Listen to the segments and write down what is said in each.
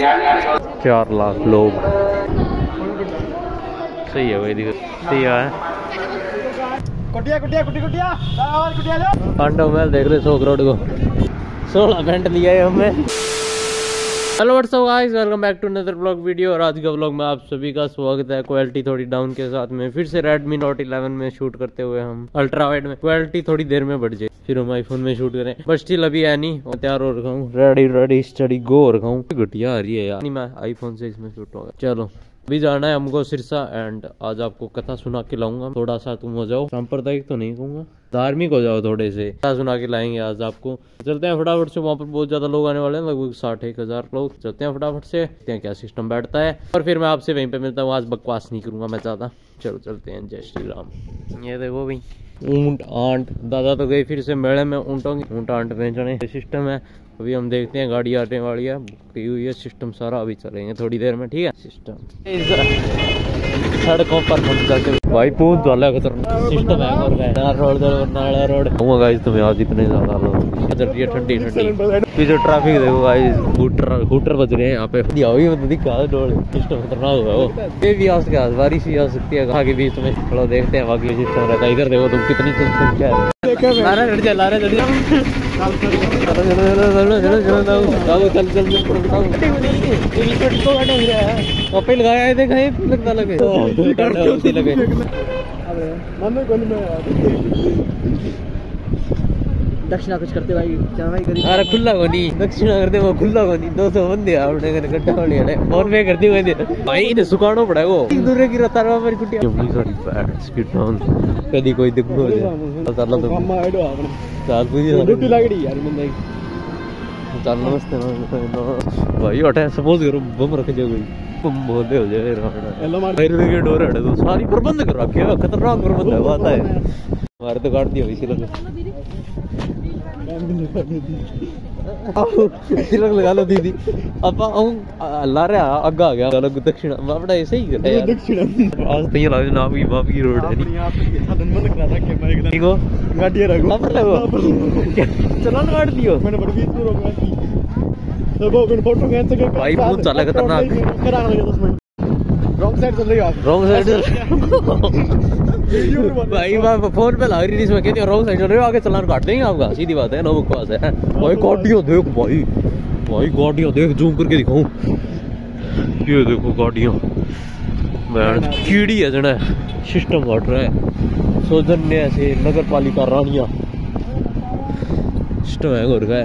चार लाख लोग। सही है भाई देखो सही है। कुटिया कुटिया कुटी कुटिया और कुटिया पांडव महल देख रहे सौ करोड़ को। सोलह पेंट लिया है हमें। Hello WhatsApp guys welcome back to another blog video और आज का ब्लॉग में आप सभी का स्वागत है। क्वालिटी थोड़ी डाउन के साथ में। फिर से रेडमी नोट 11 में शूट करते हुए हम अल्ट्रा वाइड में। क्वालिटी थोड़ी देर में बढ़ जाए। फिर हम आईफोन में शूट करें। बट स्टिल अभी है नहीं। तैयार हो रखा हूँ। रेडी रेडी स्टडी गो हो रखा हूँ। घटिया आ रही है यार। नहीं मैं आईफोन से इसमें शूट होगा। चलो। अभी जाना है हमको सिरसा एंड आज आपको कथा सुना के लाऊँगा। थोड़ा सा तुम हो जाओ। सांप्रदायिक तो नहीं कहूँगा। धार्मिक हो जाओ थोड़े से। कथा सुना के लाएँगे आज आपको। चलते हैं फटाफट से वहाँ पर बहुत ज़्यादा लोग आने वाले हैं लगभग साठ एक हज़ार लोग। चलते हैं फटाफट से देखते हैं क्या सिस्टम बैठता है। और फिर मैं आपसे वहीं पे मिलता हूँ आज बकवास नहीं करूँगा मैं ज़्यादा। चलो चलते हैं। जय श्री राम। ये देखो भाई ऊँट आंट। दादा तो गए फिर से मेले में ऊँटों की। ऊँट आंट बेचने सिस्टम है। अभी हम देखते हैं गाड़ी आने वाली है की हुई है सिस्टम सारा अभी चलेंगे थोड़ी देर में ठीक है? सिस्टम सड़कों पर हम चलते भाई पूछ वाला खतरनाक सिस्टम है। और नाला रोड नाला रोड कहूँगा गाइस तुम्हें आज इतने ज़्यादा लोग चल रही है। ठंडी ठंडी। पीछे ट्रैफ़िक देखो गाइस। हूटर हूटर बज रहे हैं यहाँ पे। हुई मतलब दिखा डोल सिस्टम खतरनाक होगा वो। ये भी आ सकती है बारिश ही आ सकती है। के बीच में चलो देखते हैं। बाकी सिस्टम रहता है। इधर देखो तुम कितनी संख्या है। चलो चलो चलो चलो चलो चलो जाओ चल चल चल ये तो हो है कपे लगाया है देखा है लगता लगे लगे मम्मी कौन में दक्षिणा कुछ करते भाई क्या भाई अरे खुला कोनी। दक्षिण करते वो खुला दो सौ बंदे आपने गड्ढा वाली। है फ़ोन पे करती हुए भाई इन्हें सुखानो पड़ा वो। एक दूसरे की रतार मेरी कुटिया सारी बैड स्पीड डाउन कदी कोई दिख हो जाए। चल तो मम्मा आइडो आपने चल पूरी रोटी लागड़ी यार बंदा चल नमस्ते भाई सपोज़ करो बम रख जाओ कोई। बम बोले हो जाए हेलो मार ब्रिगेड डोर हटे तो सारी प्रबंध कर रखे खतरनाक प्रबंध है बात है। हमारे तो काट दिया इसी लगे तिलक लगा लो दीदी अब अल्लाह रे आगा आ गया दक्षिण अपना ऐसे ही है दक्षिण तो रोड है आप तो खतरनाक। करा लगे 10 मिनट रॉन्ग साइड चल रही है आप रॉन्ग साइड भाई, मैं फ़ोन पे लग रही थी, इसमें कहती रॉन्ग साइड चल रहे हो आगे चलान काट देंगे आपका? सीधी बात है नो बकवास है। भाई, गाड़ियाँ देख भाई। भाई, गाड़ियाँ देख, जूम करके दिखाऊँ। ये देखो गाड़ियाँ। मैं कीड़ी है जना सिस्टम काट रहा है। सौजन्य ऐसे नगर पालिका रानिया। सिस्टम है घर का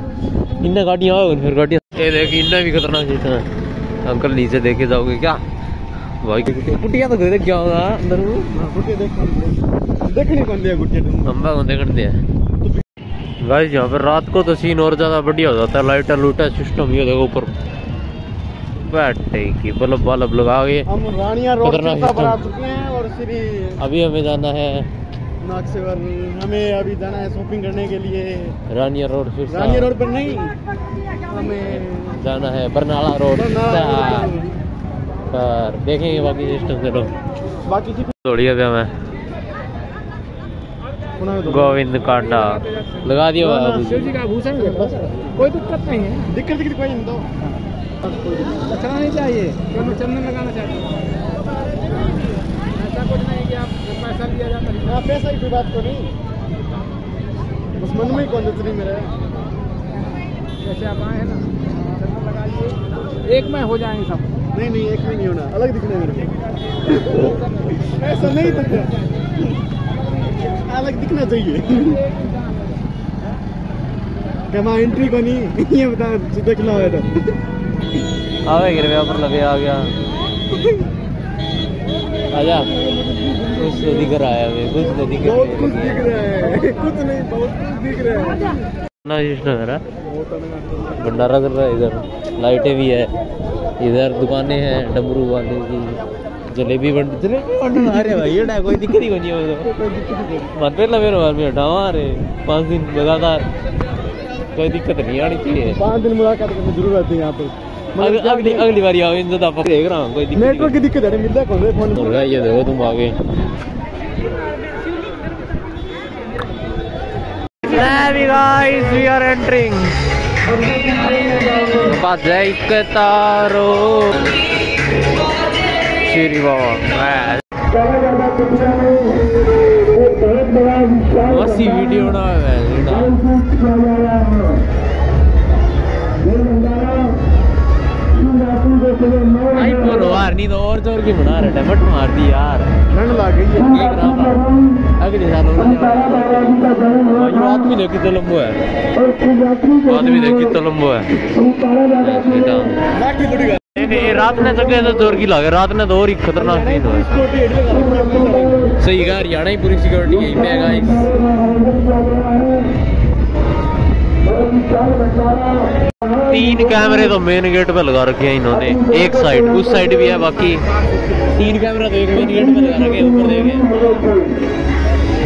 इन्हें गाड़ियाँ फिर गाड़ियाँ ये देखिए इन्हें भी खतरनाक सिस्टम है। अंकल नीचे देखे जाओगे क्या? भाई। कुटिया तो देख क्या होगा? अंदर गुट्टे देखने कौन दिया गुट्टे तुम अम्बा देखने दिया गाइस यहाँ पर रात को तो सीन और ज़्यादा बढ़िया हो जाता है। लाइटर लूटा सिस्टम ये देखो ऊपर। बैठे की बल्ब बल्ब लगा के हम रानिया रोड आ चुके हैं और श्री अभी हमें जाना है। नागसेवर। हमें अभी जाना है शॉपिंग करने के लिए। रानिया रोड रानिया रोड पर नहीं। हमें जाना है बरनाला रोड बरनाला पर देखेंगे बाकी सिस्टम से लोग। बाकी थोड़ी अभी हमें गोविंद कांडा। लगा दिया है है कोई दिक्कत नहीं है। दिक्कत दिक्कत कोई नहीं तो चलाना नहीं चाहिए। क्यों चंदन लगाना चाहिए? ऐसा कुछ नहीं कि आप पैसा लिया जाता है। हाँ पैसा की कोई बात तो नहीं। बस मन में ही कौन नहीं मेरा जैसे आप आए हैं ना। एक में हो जाएँगे सब। नहीं नहीं एक में नहीं होना। अलग दिखना है मेरे ऐसा नहीं दिखना अलग दिखना चाहिए। क्या मैं एंट्री को नहीं ये बता देख लो है तो। आ गए गिर पर लगे आ गया। आजा। कुछ तो दिख रहा है हमें कुछ तो दिख बहुत कुछ रहा दिख रहा है। कुछ नहीं बहुत कुछ दिख रहा है। ना है ना भंडारा कर रहा है इधर। लाइटें भी है। इधर दुकानें हैं डमरू वाले की। जलेबी बंड जलेबी बंडन आ रहे भाई ये कोई दिक्कत ही कोई नहीं है तो मन पे लगे रहो में हटावा रे पाँच दिन लगातार। कोई दिक्कत नहीं आनी चाहिए। पाँच दिन मुलाकात करनी ज़रूर आती है यहाँ पे। अग- अगली अगली बार आओ इन ज़्यादा देख रहा हूँ कोई दिक्कत नेटवर्क की दिक्कत है मिलता कौन फ़ोन? नहीं। मुर्गा ये देखो तुम आगे guys we are entering. बजय तारो श्री बाबा बस वीडियो ना है आई बोलो हार नहीं तो और ज़ोर की बना रहा है बट मार दी यार। ठंड लग गई है। एक रात अगले साल आदमी देखी तो लंबो है। आदमी देखी तो लंबो है। नहीं रात ने जगह तो ज़ोर की लगे रात ने तो और ही खतरनाक नहीं कर सही कहा हरियाणा ही पूरी सिक्योरिटी है मैं गाइस तीन कैमरे तो मेन गेट पे लगा रखे हैं इन्होंने। एक साइड उस साइड भी है, बाकी तीन कैमरा तो एक मेन गेट पे लगा रखे ऊपर देखे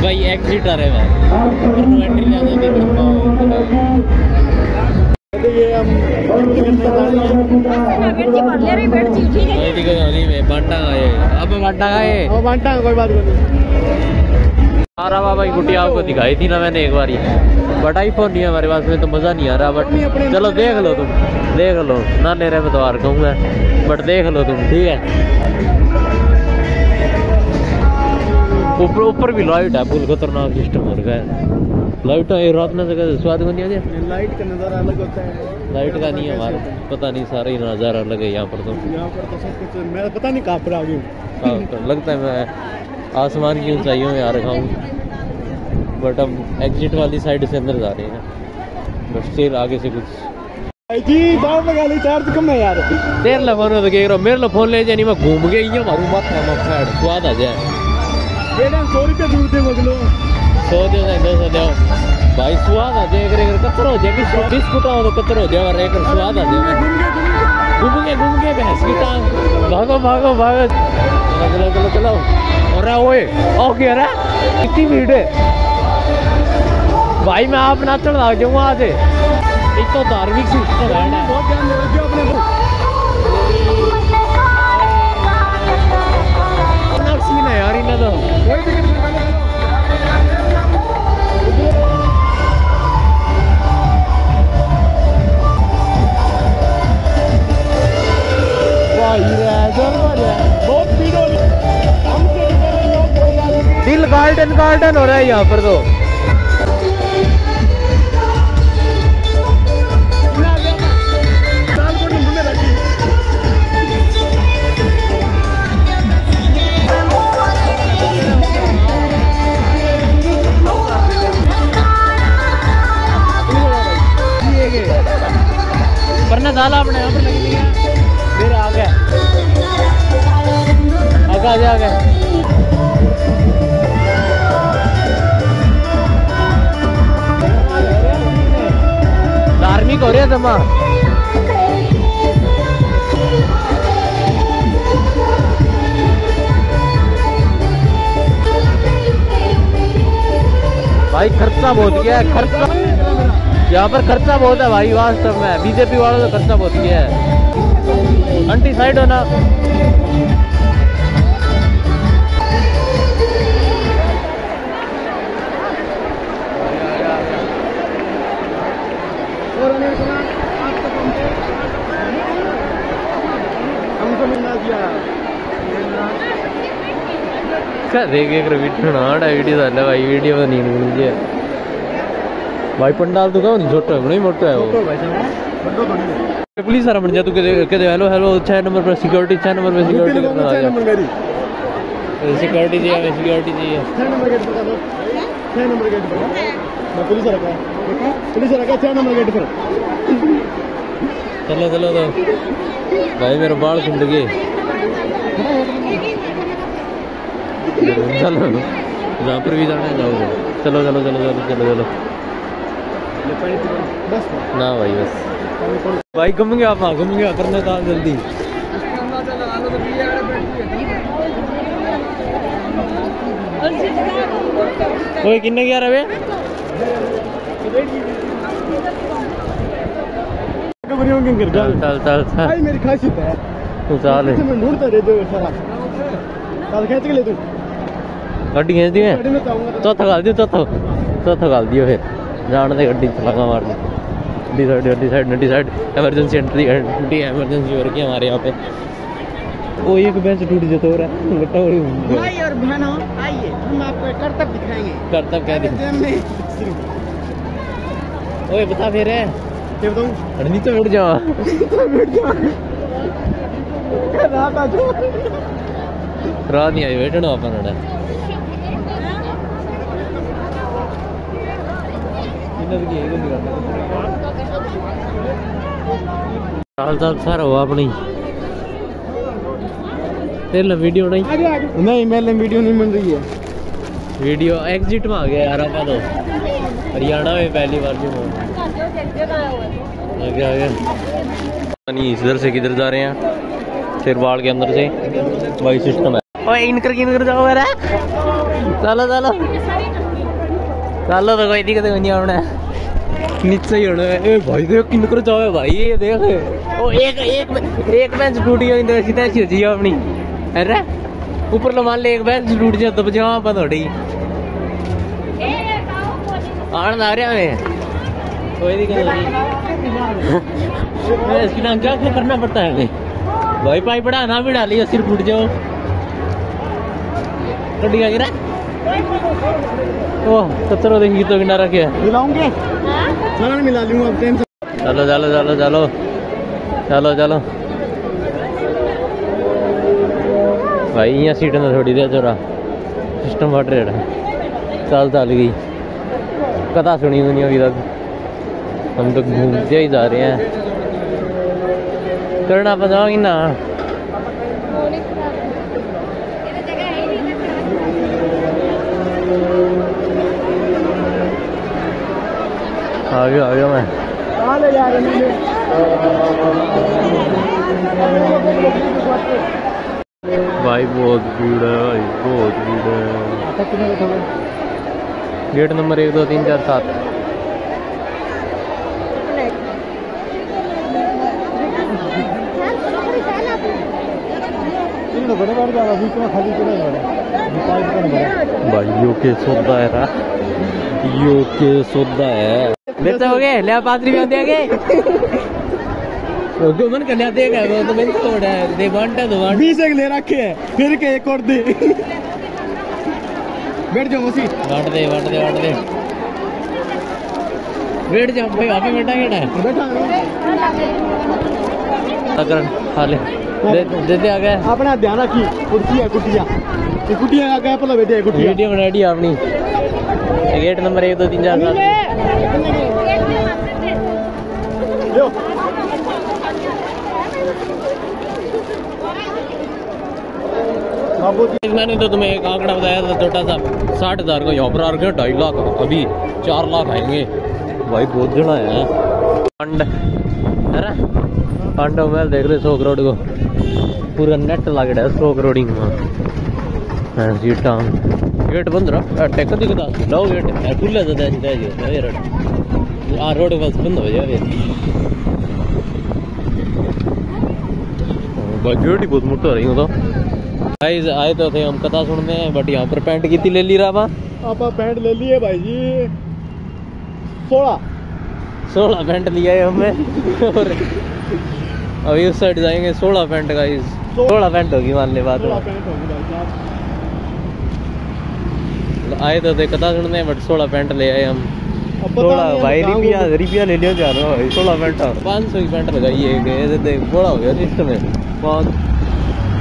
भाई एग्जिट आ रहे हैं बांटा आए अब बांटा हम बांटा, कोई बात नहीं। सारा बाबा की गुटी आपको दिखाई थी ना मैंने एक बार। बट आईफोन नहीं है हमारे पास में तो मज़ा नहीं आ रहा बट चलो देख लो तुम देख लो ना नेरे में तो हार कहूँगा बट देख लो तुम ठीक है? ऊपर ऊपर भी लाइट है फुल खतरनाक सिस्टम हो रखा है लाइट है रात में स्वाद को नहीं आती? लाइट का नज़ारा अलग होता है। लाइट का नहीं है हमारा पता नहीं सारा ही नज़ारा अलग है यहाँ पर तो। यहाँ पर तो सब कुछ मैं पता नहीं कहाँ पर आ गई हाँ, तो लगता है मैं आसमान की ऊंचाइयों में आ रखा हूँ। बट हम एग्जिट वाली साइड से अंदर जा रहे हैं। बट स्टिल आगे से कुछ। लगा ली चार्ज कम है यार। तेरे ला फ़ोन तो कह मेरे ला फ़ोन ले जानी मैं घूम के मारू स्वाद आ जाए। सौ रुपये दूर थे सौ दे दे सौ दे भाई स्वाद आ जाए कतर हो जाए बिस्कुट हो तो कतर हो जाए और एक स्वाद आ जाए। घूम के घूम के भैंस की टांग। भागो भागो भागो। चलो चलो चलो चलो। और रहा ओए ओ क्या रहा कितनी भीड़ है। भाई मैं आप ना नाचड़ लग जाऊँगा आज। एक तो धार्मिक सिस्टम है। बहुत ध्यान दे रखियो अपने को। सीन है यार इन्हें तो। गार्डन हो रहा है यहाँ पर तो। वरना दाल आ गया। आगे आ गया। भाई खर्चा बहुत गया है, खर्चा। यहाँ पर खर्चा बहुत है भाई, वास्तव में। बीजेपी वालों का खर्चा बहुत किया है। आंटी साइड हो देख एक वीडियो नाड़ा वीडियो झालं भाई वीडियो नहीं म्हणजे भाई पंडाल तू का छोटा है नहीं मोटा है तो वो भाई साहब बंदो थोड़ी है पुलिस आ म्हणजे तू कदे कदे हेलो हेलो छह नंबर पर सिक्योरिटी छह नंबर पर रुपये सिक्योरिटी लगाना छह सिक्योरिटी चाहिए छह नंबर गेट पर छह नंबर गेट पर मैं पुलिस रखा है पुलिस रखा छह नंबर गेट पर चलो चलो तो भाई मेरे बाल खुल गए चलो जहाँ पर भी जाना है जाओ चलो चलो चलो चलो चलो चलो। बस ना भाई बस। भाई घूम गया आप घूम गया करने का जल्दी। कोई किन्ने के गिर चल चल चल चल। भाई मेरी खासियत है। तू चल मैं ढूंढता रह जो सारा खेच के ले तू है गाड़ी में तो आऊँगा तो चौथा गाल दियो चौथा चौथा गाल दियो फिर जान दे गड्डी चलागा मारने decide decide decide emergency entry emergency हो रही है हमारे यहाँ पे वो एक बेंच टूट जाता हो रहा है गट्टा हो रही भाई और बहनों आइए हम आपको करतब दिखाएँगे करतब क्या दी दिन में ओए बता फिर है क्या बताऊँ अरे नीचे उठ जाओ रात आ जाओ रात नहीं आई बैठना अपन अड़ा चाल चाल सारा हुआ अपनी। तेरे वीडियो नहीं? नहीं मेरे वीडियो नहीं मिल रही है। वीडियो एग्जिट में आ गया यार आपका तो। हरियाणा में पहली बार जो आगे आ गया। नहीं इधर से किधर जा रहे हैं? सिरवाड़ के अंदर से वही सिस्टम है। ओए इनकर किनकर जाओ मेरा। चलो चलो। चलो तो कोई दिक्कत नहीं होना नीचे ही होना है भाई, देख किनकर जाओ भाई, ये देख। ओ, एक एक एक बेंच टूटी हुई इधर सीधा सी है अपनी। अरे ऊपर लो, मान ले, एक बेंच टूट जाए तो बचा बंद हो रही आ रहा है कोई दिक्कत नहीं। इसकी नाम क्या करना पड़ता है भाई पाइप बढ़ाना भी डाली सिर फूट जाओ। कड्डी गिरा ओह देखी तो किनारा क्या। मिलाऊँगे चलो मिला लूँगा अब टेंशन चलो चलो चलो चलो। चलो चलो। भाई यहाँ सीट ना थोड़ी दे चोरा। सिस्टम फट रहा। चल चल गई कथा सुनी दुनिया अभी तक। हम तो घूमते ही जा रहे हैं। करना पजाओगी ना। आ गया आ गया मैं। भाई बहुत भीड़ है भाई बहुत भीड़ है। गेट नंबर एक दो तीन चार सात। बड़े बार जा रहा बीच में खाली भाइयों के सौदा है रा यो के सौदा है। बेटा हो गए ले पात्री भी दे गए मन कन्या दे वो तो मेरी तोड़ है। दे वांटा दो वांटा बीस एक ले रखे है फिर के एक और दे। बैठ जाओ मसी। वांट दे वांट दे वांट दे। बैठ जा भाई वहाँ पे बैठा है बैठा अगर खा ले। दे दे दे आ गए अपना ध्यान रखी कुर्सियाँ कुटिया ये कुटिया आ गया पहले बैठे कुटिया वीडियो बना दी अपनी गेट नंबर एक दो तीन चार सात। मैंने तो तुम्हें एक आंकड़ा बताया था छोटा सा। साठ हज़ार का यहाँ पर आ गया ढाई लाख अभी चार लाख आएँगे। भाई बहुत जना है है फंड मोबाइल देख रहे सौ करोड़ को। पूरा नेट लग रहा है सौ करोड़ में सीटा गेट बंद रहा। टेक दिखता लो गेट खुले तो दे दे यार आ रोड बस बंद हो जाए गेट ही बहुत मोटा रही तो। गाइस आए तो थे हम कथा सुनने बट यहाँ पर पैंट कितनी ले ली रहा आप पैंट ले लिए भाई जी। सोलह। सोलह पैंट लिया है हमें और अभी उस साइड जाएँगे सोलह पैंट गाइस सोलह पैंट होगी मान ले बात आए तो थे कथा सुनने बट सोलह पैंट ले आए हम। सोलह भाई रुपया घूम- रुपया ले लिया जा रहा है सोलह पैंट। पाँच सौ की पैंट लगाई है बड़ा हो गया सिस्टम है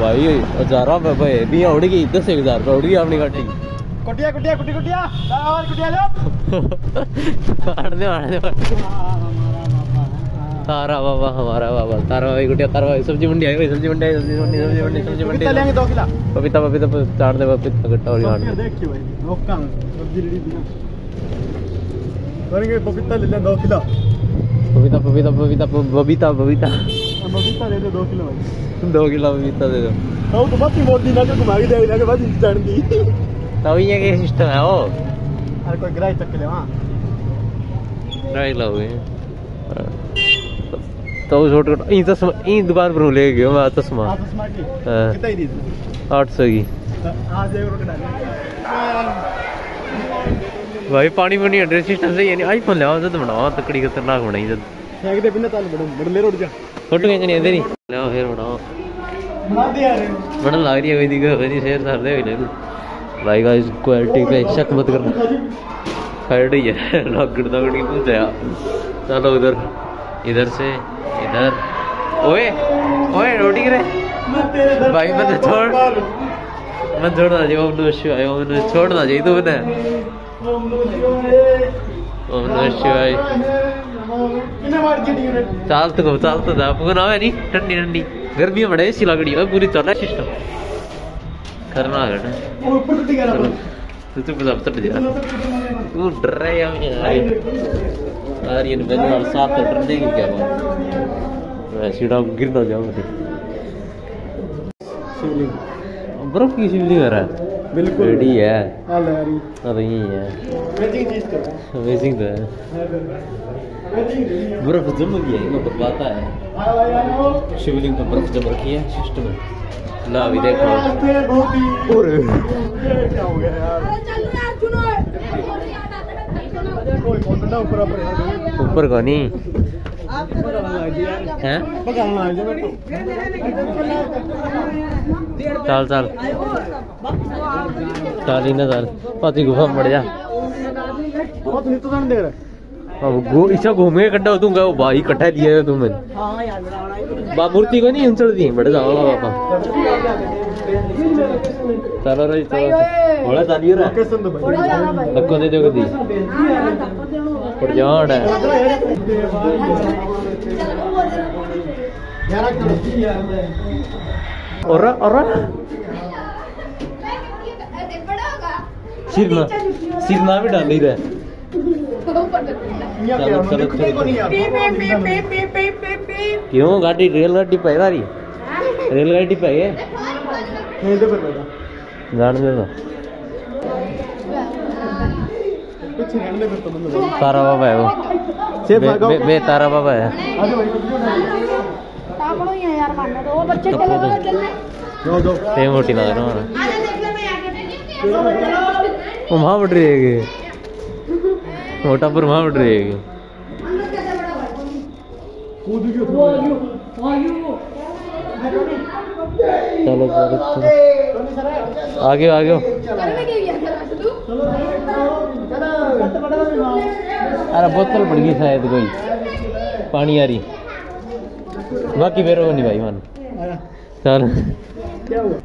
भाई हज़ार भाई भी उड़ गई दस एक हज़ार उड़ गई अपनी गाड़ी। कुटिया कुटिया कुटी कुटिया। कुटिया लो। तारा बाबा हमारा बाबा तारा भाई गुटिया तारा भाई सब्ज़ी मंडी आई भाई सब्ज़ी मंडी आई सब्ज़ी मंडी सब्ज़ी मंडी सब्ज़ी मंडी कितना लेंगे दो किलो पपीता पपीता चाट दे पपीता गट्टा और यार देखिए भाई रोका सब्ज़ी रेडी दिया करेंगे पपीता ले लें दो किलो पपीता पपीता पपीता प- बबीता बबीता पपीता ले ले दो किलो भाई दो किलो पपीता दे दो तो तो बात ही मोटी ना जो तुम्हारी दे लगे ही चढ़ दी तब ये के सिस्टम है ओ अरे कोई ग्राई तक ले वहाँ ट्राई लाओगे तो छोट छोट ई चश्मा ई दुकान पर ले गयो मैं चश्मा हाँ। ही आठ सौ की। भाई पानी पानी अंडर सिस्टम से यानी आईफोन ले जद बनाओ तकड़ी खतरनाक बनाई जद फेंक दे बिना ताल बड़ो बड़ले रोड जा। फ़ोटो खींचनी ही ले फिर बनाओ बड़ा लग रही है कोई दिक्कत नहीं शेर सर दे ले भाई का इस क्वालिटी पे शक मत करना। खड़ ही है लॉक लगड़ तगड़ी पूछा चलो उधर। इधर से इधर ओए ओए रोटी करे भाई मैंने छोड़ मैं छोड़ना चाहिए ओम नमः शिवाय ओम नमः छोड़ना चाहिए तू मैंने ओम नमः शिवाय चाल तो चाल तो आपको ना है नहीं ठंडी ठंडी गर्मी में बड़े ऐसी लगड़ी है पूरी चल सिस्टम करना है तू तो बस अब तट जा तू डर रहा है ये मेरे वाला साथ तो डरने की क्या बात मैं सीढ़ा गिर ना शिवलिंग बर्फ़ की शिवलिंग है रहा बिल्कुल रेडी है यही है मैचिंग चीज़ कर अमेजिंग तो है मैचिंग बर्फ़ जम गई है इनको बतलाता है शिवलिंग पर बर्फ़ जम रखी है सिस्टम है ला अभी देखो और क्या हो गया यार ऊपर को नहीं। हैं? है चल चल। चल ही ना चल। पाती गुफा में पड़ जा। अब इसा घूम कट्टा दूँगा वो भाई कट्टा दिया है तुमने बा मूर्ति को नहीं उंचल दी बड़े जाओ बाबा। चलो रे चलो। बड़ा चालियो रे। कैसे तो भाई। धक्को दे दो दी पड़ जाओ डे और और सिर ना सिर ना भी डाल नहीं रहे चलो चलो चलो। क्यों गाड़ी रेलगाड़ी पे रही रेलगाड़ी पे है? जान दे दो तारा बाबा है वो। बे, भागो बे, बे तारा बाबा है। भाई यार तो वो बच्चे चले गए चलने दो दो। सेम मोटी लग रहा है। आने देख ले मैं आगे वो वहाँ बढ़ रही है मोटा पर वहाँ बढ़ रही है कूद चलो आगे आगे। अरे बोतल पड़ गई शायद कोई। पानी आ रही। बाकी को नहीं भाई मान। चल।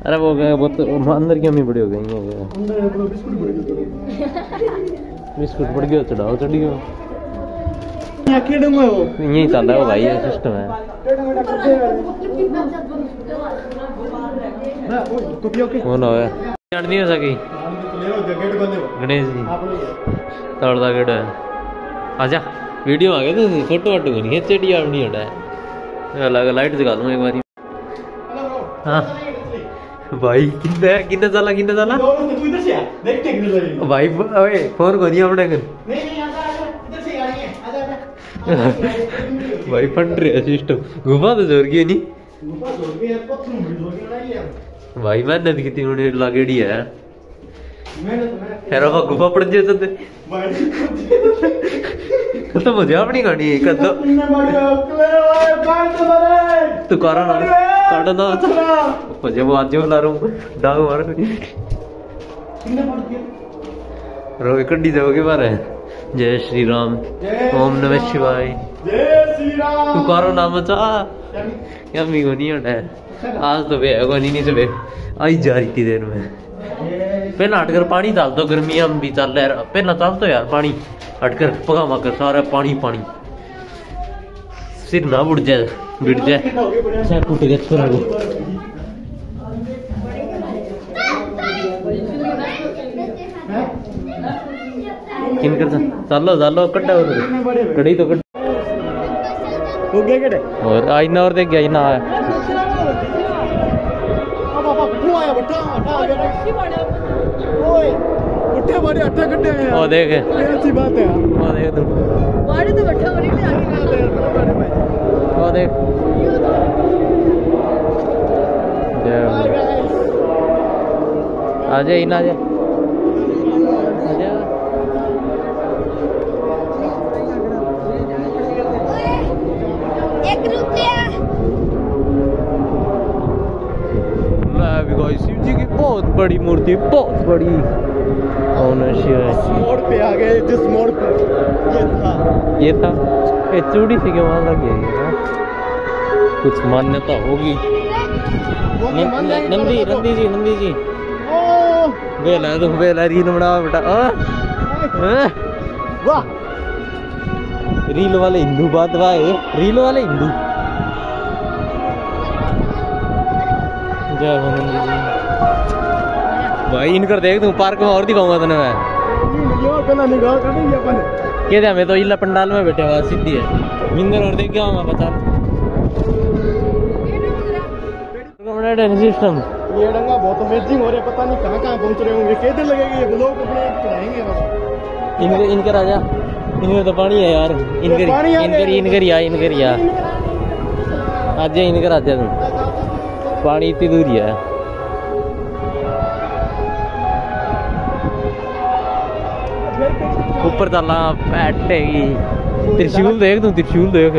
अरे वो गया बोतल अंदर की अम्मी बड़ी हो गई हो बिस्कुट पड़ गया बिस्कुट पड़ गया चढ़ाओ चढ़ गया यहाँ केड़े में हो यही चल रहा है वो भाई सिस्टम है केड़े में करते ना तो पियो के कौन होवे जान नहीं हो सकी। गेट हो गणेश जी। तड़दा गेड़ है। आजा। वीडियो आ गया तो फ़ोटो वाटो नहीं है चेटी आप नहीं हटा है। अलग लाइट जगा दूँ एक बारी। हाँ। भाई किन्ने किन्ने साला किन्ने साला? दोनों तू इधर से आ। देख टेक ले लो भाई ओए फ़ोन को नहीं अपने कर नहीं नहीं आजा आजा इधर से आ रही आजा आजा। भाई फंड रहे सिस्टम घुमा तो ज़ोर की नहीं है भाई मेहनत की थी उन्हें लागेड़ी है। तो हेरो का गुफा पड़ जाए तो खत्म हो जाए अपनी कहानी ओए काट मारे। तू करा ना काटो ना। मुझे वो आज ला रहा हूँ डांग मार। इन्ने पड़ गया रो कड्डी जाओगे बारे। जय श्री राम। ओम नमः शिवाय। जय श्री राम। तू करो नाम चा। या मी को नहीं आज तो वे को नहीं आई जा रही थी देर में। पहला हटकर पानी डाल दो गर्मी हम भी चल रहे। पहला चल तो यार पानी। हटकर माकर सारा पानी पानी। सिर ना बुड़ जाए बिड़ जाए। टूट गया छोरा को किन कर चलो चलो कट्टा कड़ी तो कट। हो गया केड़े और आईना और देख गया आईना आया अब अब वो आया। बट्टा हटा आ गया ओए बट्टे बड़े अट्ठा कट्टे हैं वो देख। ये अच्छी बात है यार। देख तू। बड़े बड़े भाई देख। जय. आ जा इना आ बड़ी मूर्ति बहुत बड़ी। इस मोड़ पे आ गए जिस मोड़ पे। ये था। ये था? ये चूड़ी सी क्यों वहाँ लगी है? हाँ? कुछ मान्यता होगी। तो नंदी नंदी जी नंदी जी। बेला तुम बेला रील बनाओ बेटा। हाँ? हाँ? वाह! रील वाले हिंदू बात भाई रील वाले हिंदू। जय हो नंदी जी। भाई इनकर देख तू पार्क में और दिखाऊँगा तने मैं। यो दे मैं तो इला पंडाल में बैठे हुआ सीधी है। मिंदर और देख के आऊँगा बता सिस्टम ये डंगा बहुत अमेजिंग हो रहे हैं, पता नहीं कहाँ कहाँ पहुँच रहे होंगे। कितने लगेंगे ये ब्लॉग अपने चढ़ाएँगे इनके इनके राजा इनके तो पानी है यार। इनके पानी आ इनके गया। इनके या इनके या आज इनके राजा तुम पानी इतनी दूर ही। है ऊपर तला पैटेगी त्रिशूल देख तू त्रिशूल देख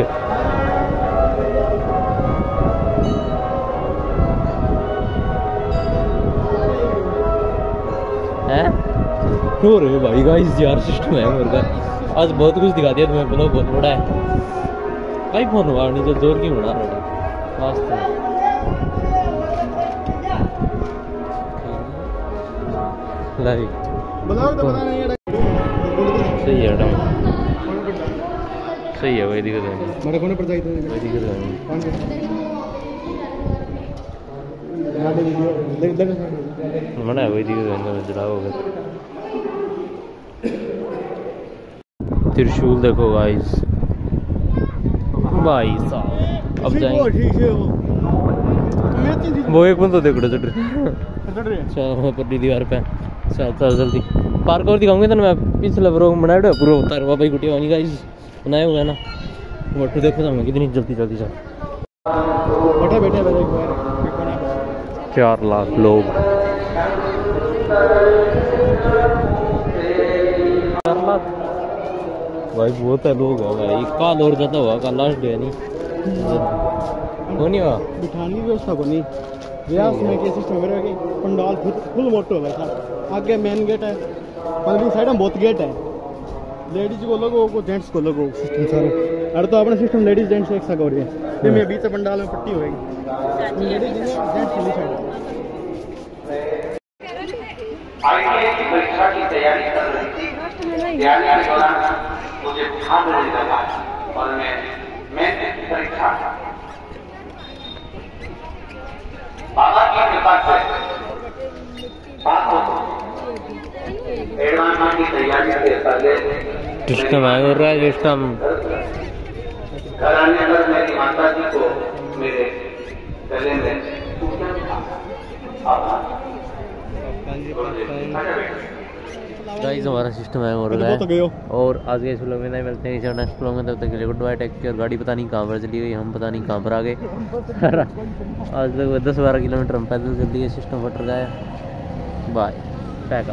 हैं हो रहे भाई गाइस यार सिस्टम है मेरे का आज बहुत कुछ दिखा दिया तुम्हें ब्लॉग बहुत बड़ा है भाई फ़ोन हुआ नहीं तो ज़ोर की बना रहे वास्तव में लाइक ब्लॉग तो पता नहीं ये डंगा सही है मैडम सही है वही दिक्कत है मेरे कोने पर जाइए वही दिक्कत है मना वही दिक्कत है चलाओगे त्रिशूल देखो गाइस भाई साहब अब जाएँगे वो एक बंदा देखो चढ़ रहे हैं दीवार पे चल चल जल्दी पार्क और दिखाऊँगे तो मैं। पिछला ब्लॉग बनाया हुआ पूरा होता है भाई गुटिया वाली गाइस बनाए हुए हैं ना। बट देखो तो मैं कितनी जल्दी जल्दी चल बैठे बैठे बार। चार लाख लोग। चार लाख? भाई बहुत है लोग है भाई। काल और ज़्यादा हुआ कल लास्ट डे नहीं। नहीं हुआ? बिठाने व्यवस्था को नहीं। व्यास में के सिस्टम करे कि पंडाल फुल मोटो है साहब। आगे मेन गेट है। पल्ली साइड में बहुत गेट है। लेडीज़ को लगो को जेंट्स को लगो सिस्टम सारो। अरे तो अपना सिस्टम लेडीज़ जेंट्स एक साथ हो रही है ये में बीच पंडाल में पट्टी होएगी। लेडीज़ जेंट्स वाली साइड आईटीआई की परीक्षा की तैयारी कर रही थी तैयारी के दौरान मुझे बुखार होने लगा। और मैं मैं परीक्षा बाबा की कृपा से। बात हो एडवांस की तैयारी से पहले सिस्टम है और रहा है सिस्टम घर आने पर मेरी माता जी को मेरे गले में गाइस हमारा सिस्टम है और तो रहा है और आज के इस व्लॉग में नहीं मिलते हैं नेक्स्ट व्लॉग में तब तक के लिए गुड बाय टेक केयर गाड़ी पता नहीं कहाँ पर चली गई हम पता नहीं कहाँ पर आ गए। आज लगभग दस बारह किलोमीटर हम पैदल चल दिए सिस्टम फट रहा है। Bye pack